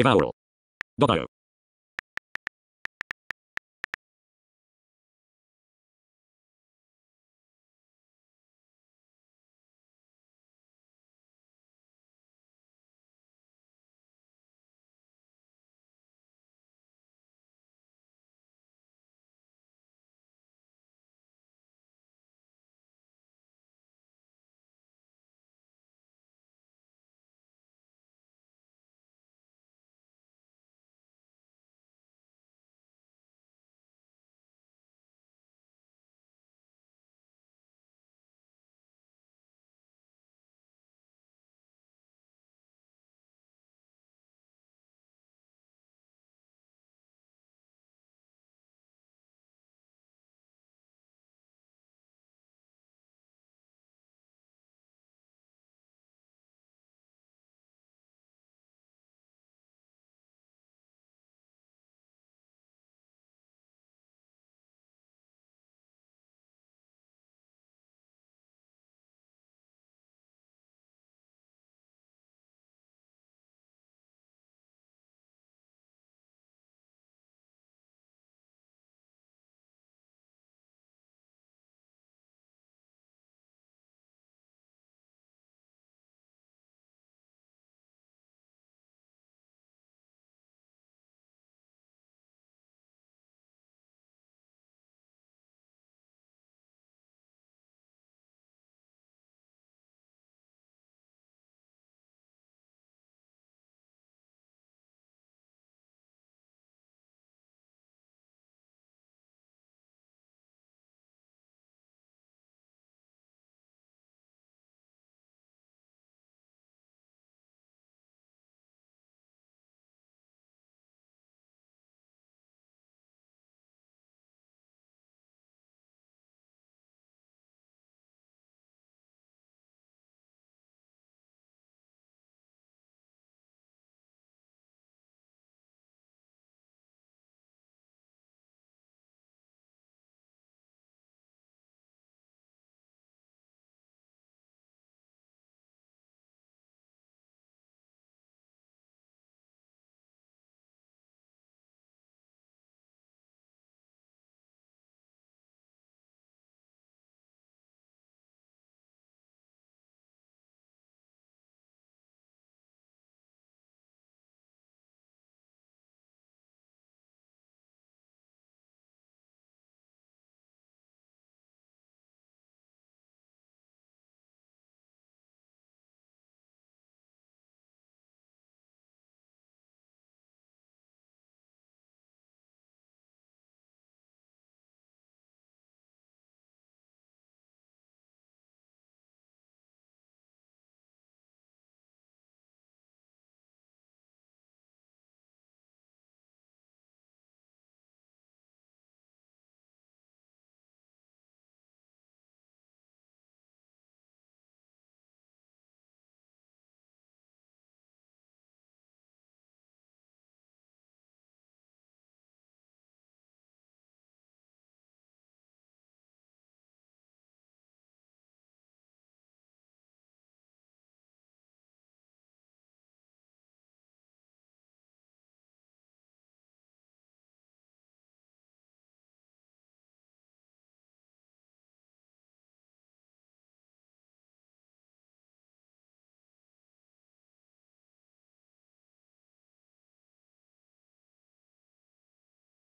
エヴァオロ。ドバヨ。